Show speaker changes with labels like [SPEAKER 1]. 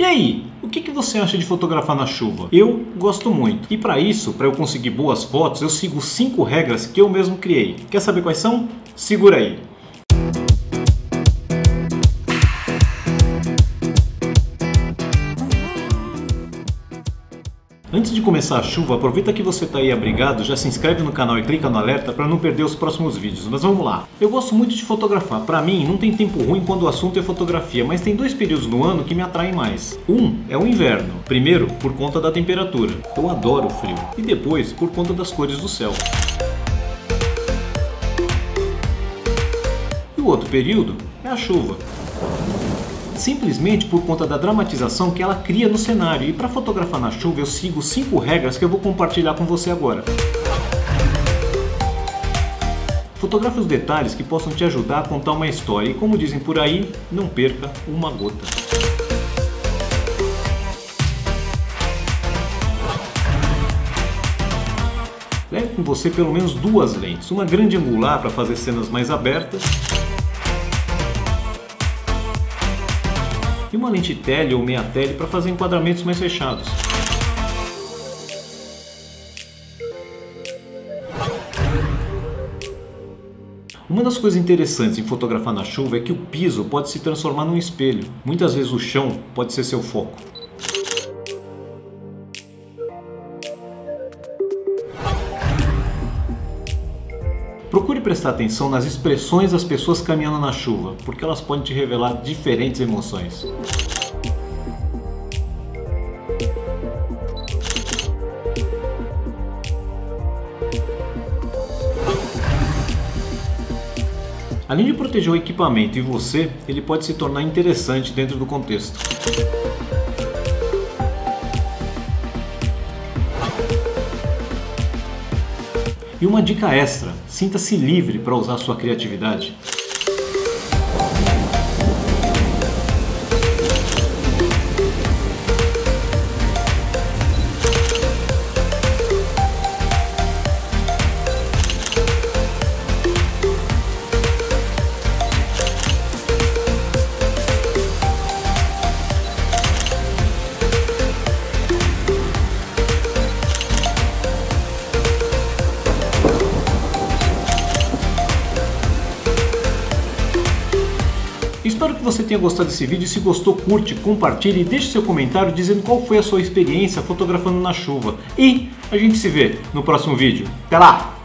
[SPEAKER 1] E aí, o que, que você acha de fotografar na chuva? Eu gosto muito. E para isso, para eu conseguir boas fotos, eu sigo cinco regras que eu mesmo criei. Quer saber quais são? Segura aí. Antes de começar a chuva, aproveita que você está aí abrigado, já se inscreve no canal e clica no alerta para não perder os próximos vídeos. Mas vamos lá. Eu gosto muito de fotografar. Para mim, não tem tempo ruim quando o assunto é fotografia, mas tem dois períodos no ano que me atraem mais. Um é o inverno. Primeiro, por conta da temperatura. Eu adoro o frio. E depois, por conta das cores do céu. E o outro período é a chuva simplesmente por conta da dramatização que ela cria no cenário. E para fotografar na chuva eu sigo cinco regras que eu vou compartilhar com você agora. Fotografe os detalhes que possam te ajudar a contar uma história e, como dizem por aí, não perca uma gota. Leve com você pelo menos duas lentes, uma grande angular para fazer cenas mais abertas e uma lente tele ou meia tele para fazer enquadramentos mais fechados. Uma das coisas interessantes em fotografar na chuva é que o piso pode se transformar num espelho. Muitas vezes o chão pode ser seu foco. Procure prestar atenção nas expressões das pessoas caminhando na chuva, porque elas podem te revelar diferentes emoções. Além de proteger o equipamento e você, ele pode se tornar interessante dentro do contexto. E uma dica extra: sinta-se livre para usar sua criatividade. Espero que você tenha gostado desse vídeo. Se gostou, curte, compartilhe e deixe seu comentário dizendo qual foi a sua experiência fotografando na chuva. E a gente se vê no próximo vídeo. Até lá!